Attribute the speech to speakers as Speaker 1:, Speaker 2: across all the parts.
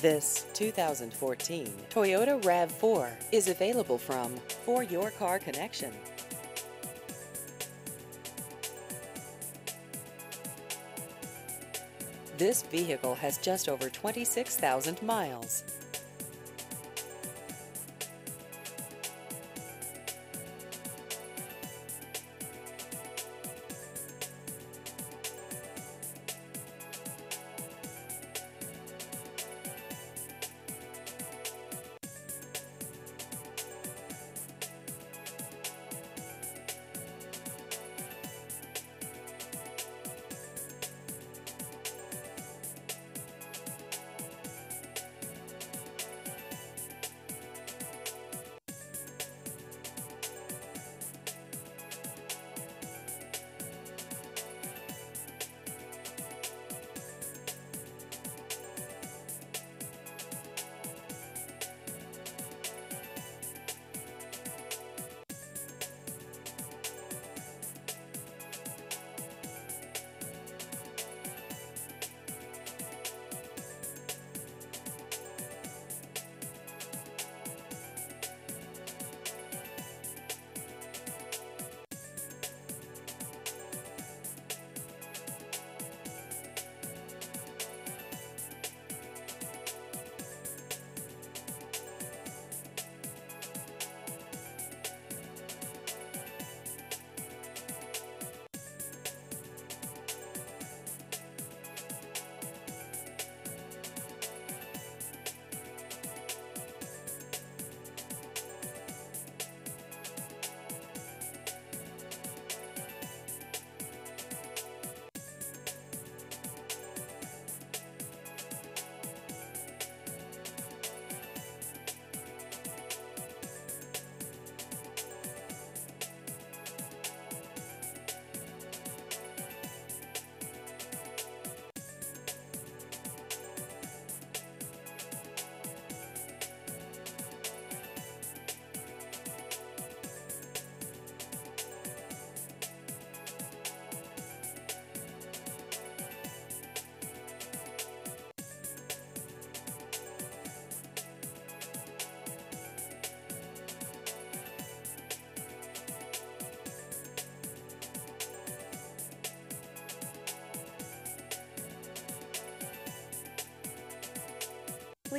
Speaker 1: This 2014 Toyota RAV4 is available from For Your Car Connection. This vehicle has just over 26,000 miles.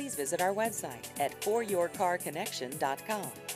Speaker 1: Please visit our website at foryourcarconnection.com.